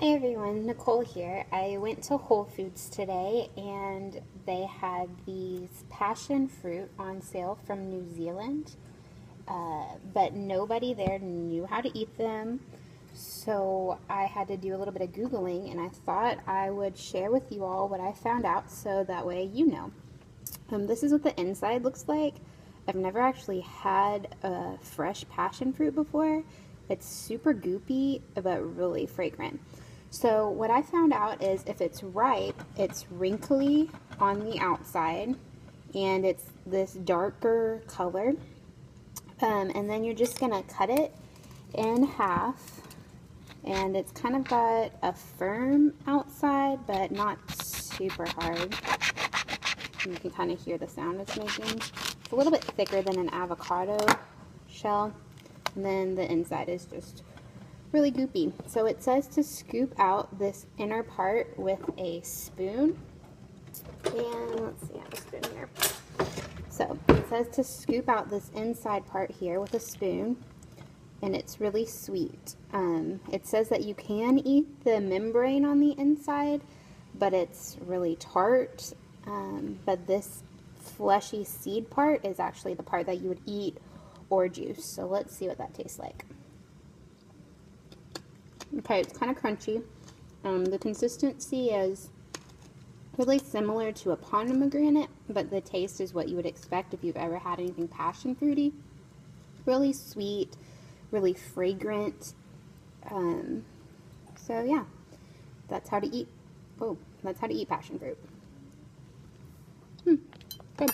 Hi everyone, Nicole here. I went to Whole Foods today and they had these passion fruit on sale from New Zealand, uh, but nobody there knew how to eat them. So I had to do a little bit of Googling and I thought I would share with you all what I found out so that way you know. Um, this is what the inside looks like. I've never actually had a fresh passion fruit before. It's super goopy but really fragrant. So what I found out is if it's ripe, it's wrinkly on the outside and it's this darker color. Um, and then you're just going to cut it in half and it's kind of got a firm outside but not super hard. You can kind of hear the sound it's making. It's a little bit thicker than an avocado shell and then the inside is just really goopy. So it says to scoop out this inner part with a spoon. And let's see, I have a spoon here. So it says to scoop out this inside part here with a spoon. And it's really sweet. Um, it says that you can eat the membrane on the inside, but it's really tart. Um, but this fleshy seed part is actually the part that you would eat or juice. So let's see what that tastes like. Okay, it's kind of crunchy. Um, the consistency is really similar to a pomegranate, but the taste is what you would expect if you've ever had anything passion fruity. Really sweet, really fragrant. Um, so yeah, that's how to eat. Oh, that's how to eat passion fruit. Hmm, good.